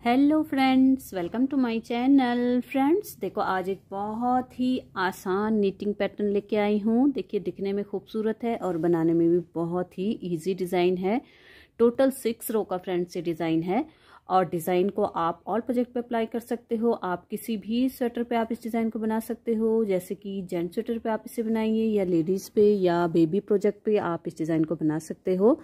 Hello friends welcome to my channel friends देखो, आज एक बहुत ही आसान नीटिंग पैटर्न लेके आई हूँ। देखिए, दिखने में खूबसूरत है और बनाने में भी बहुत ही इजी डिज़ाइन है। टोटल सिक्स रो का फ्रेंड्स ये डिज़ाइन है। और डिज़ाइन को आप ऑल प्रोजेक्ट पे अप्लाई कर सकते हो। आप किसी भी स्वेटर पे आप इस डिज़ाइन को बना सकते हो। जैसे कि जेंट स्वेटर पे आप इसे बनाइए या लेडीज़ पे या बेबी प्रोजेक्ट पे आप इस डिज़ाइन को बना सकते हो।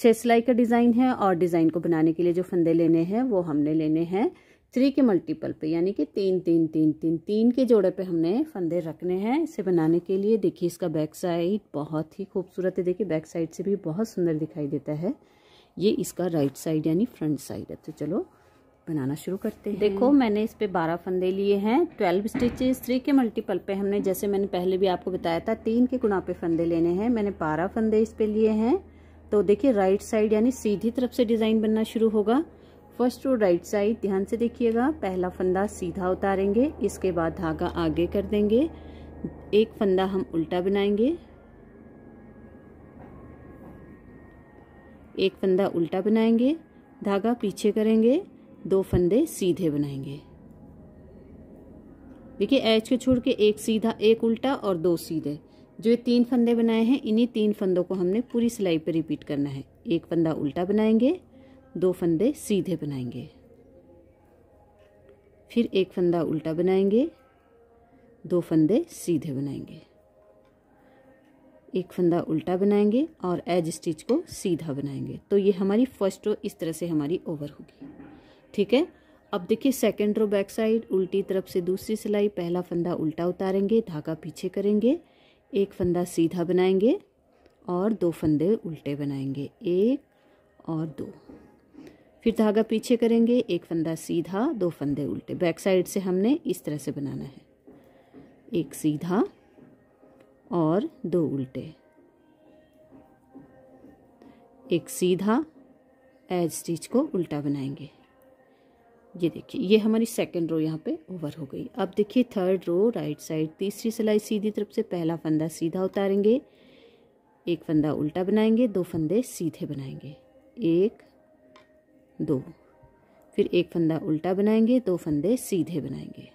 छह सिलाई का डिज़ाइन है और डिज़ाइन को बनाने के लिए जो फंदे लेने हैं, वो हमने लेने हैं थ्री के मल्टीपल पे, यानी कि तीन तीन तीन तीन तीन के जोड़े पे हमने फंदे रखने हैं। इसे बनाने के लिए देखिए इसका बैक साइड बहुत ही खूबसूरत है। देखिए बैक साइड से भी बहुत सुंदर दिखाई देता है। ये इसका राइट साइड यानी फ्रंट साइड है। तो चलो बनाना शुरू करते हैं। देखो, मैंने इस पे बारह फंदे लिए हैं, ट्वेल्व स्टिचेस, थ्री के मल्टीपल पे हमने, जैसे मैंने पहले भी आपको बताया था, तीन के गुना पे फंदे लेने हैं। मैंने बारह फंदे इस पे लिए हैं। तो देखिए राइट साइड यानी सीधी तरफ़ से डिज़ाइन बनना शुरू होगा। फ़र्स्ट रो राइट साइड ध्यान से देखिएगा, पहला फंदा सीधा उतारेंगे, इसके बाद धागा आगे कर देंगे। एक फंदा हम उल्टा बनाएँगे। एक फंदा उल्टा बनाएँगे, धागा पीछे करेंगे, दो फंदे सीधे बनाएँगे। देखिए एच के छोड़ के एक सीधा, एक उल्टा और दो सीधे। जो ये तीन फंदे बनाए हैं, इन्हीं तीन फंदों को हमने पूरी सिलाई पर रिपीट करना है। एक फंदा उल्टा बनाएँगे, दो फंदे सीधे बनाएँगे। फिर एक फंदा उल्टा बनाएँगे, दो फंदे सीधे बनाएँगे। एक फंदा उल्टा बनाएँगे और एज स्टिच को सीधा बनाएँगे। तो ये हमारी फ़र्स्ट रो इस तरह से हमारी ओवर होगी। ठीक है? अब देखिए सेकेंड रो बैक साइड उल्टी तरफ़ से दूसरी सिलाई, पहला फंदा उल्टा उतारेंगे, धागा पीछे करेंगे। एक फंदा सीधा बनाएँगे और दो फंदे उल्टे बनाएँगे। एक और दो। फिर धागा पीछे करेंगे, एक फंदा सीधा, दो फंदे उल्टे। बैक साइड से हमने इस तरह से बनाना है। एक सीधा और दो उल्टे। एक सीधा, एज स्टिच को उल्टा बनाएँगे। ये देखिए, ये हमारी सेकंड रो यहाँ पे ओवर हो गई। अब देखिए थर्ड रो राइट साइड तीसरी सिलाई सीधी तरफ़ से, पहला फंदा सीधा उतारेंगे, एक फंदा उल्टा बनाएँगे, दो फंदे सीधे बनाएँगे। एक, दो, फिर एक फंदा उल्टा बनाएँगे, दो फंदे सीधे बनाएँगे।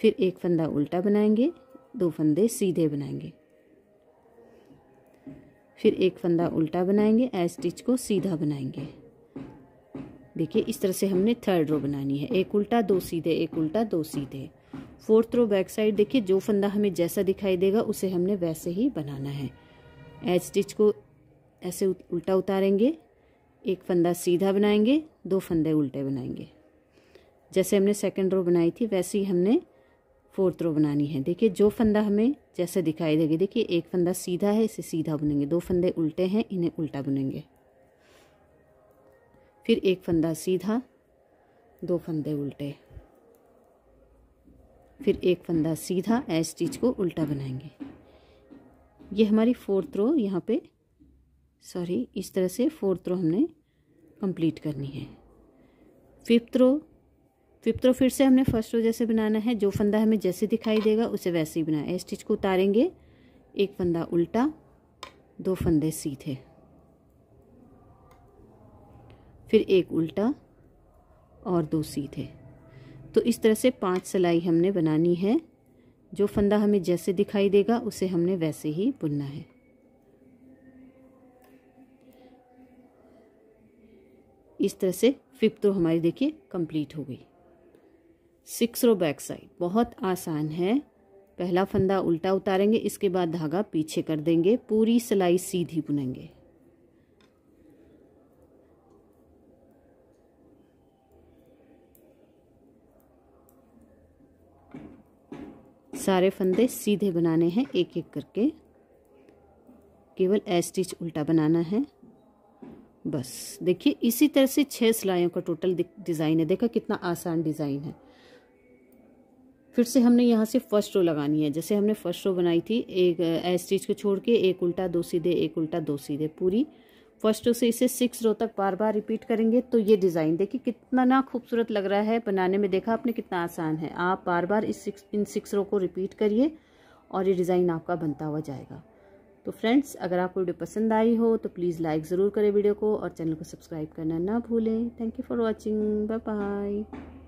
फिर एक फंदा उल्टा बनाएँगे, दो फंदे सीधे बनाएँगे। फिर एक फंदा उल्टा बनाएँगे एज स्टिच को सीधा बनाएँगे। देखिए, इस तरह से हमने थर्ड रो बनानी है। एक उल्टा, दो सीधे, एक उल्टा, दो सीधे। फोर्थ रो बैक साइड देखिए, जो फंदा हमें जैसा दिखाई देगा, उसे हमने वैसे ही बनाना है। एच स्टिच को ऐसे उल्टा उतारेंगे। एक फंदा सीधा बनाएँगे, दो फंदे उल्टे बनाएँगे। जैसे हमने सेकंड रो बनाई थी, वैसे ही हमने फोर्थ रो बनानी है। देखिए, जो फंदा हमें जैसे दिखाई देगा, देखिए, एक फंदा सीधा है, इसे सीधा बुनेंगे। दो फंदे उल्टे हैं, इन्हें उल्टा बुनेंगे। फिर एक फंदा सीधा, दो फंदे उल्टे। फिर एक फंदा सीधा एज स्टिच को उल्टा बनाएँगे। ये हमारी फोर्थ रो यहाँ पे, सॉरी, इस तरह से फोर्थ रो हमने कंप्लीट करनी है। फिफ्थ रो फिफ्थ रो फिर से हमने फ़र्स्ट रो जैसे बनाना है। जो फंदा हमें जैसे दिखाई देगा, उसे वैसे ही बनाए स्टिच को उतारेंगे। एक फंदा उल्टा, दो फंदे सीधे। फिर एक उल्टा और दो सीधे। तो इस तरह से पाँच सिलाई हमने बनानी है। जो फंदा हमें जैसे दिखाई देगा, उसे हमने वैसे ही बुनना है। इस तरह से फिफ्थ रो हमारी देखिए कंप्लीट हो गई। सिक्स रो बैक साइड, बहुत आसान है। पहला फंदा उल्टा उतारेंगे, इसके बाद धागा पीछे कर देंगे, पूरी सिलाई सीधी बुनेंगे। सारे फंदे सीधे बनाने हैं एक एक करके। केवल ए स्टिच उल्टा बनाना है। बस। देखिए, इसी तरह से छह सिलाइयों का टोटल डिज़ाइन है। देखा कितना आसान डिज़ाइन है। फिर से हमने यहाँ से फ़र्स्ट रो लगानी है। जैसे हमने फ़र्स्ट रो बनाई थी, एक ए स्टिच को छोड़ के एक उल्टा, दो सीधे, एक उल्टा, दो सीधे, पूरी। फ़र्स्ट रो से इसे सिक्स रो तक बार बार रिपीट करेंगे तो ये डिज़ाइन देखिए कितना ना खूबसूरत लग रहा है, बनाने में देखा आपने कितना आसान है। आप बार बार इस सिक्स, इन सिक्स रो को रिपीट करिए और ये डिज़ाइन आपका बनता हुआ जाएगा। तो फ्रेंड्स, अगर आपको वीडियो पसंद आई हो तो प्लीज़ लाइक ज़रूर करें वीडियो को और चैनल को सब्सक्राइब करना ना भूलें। Thank you for watching bye bye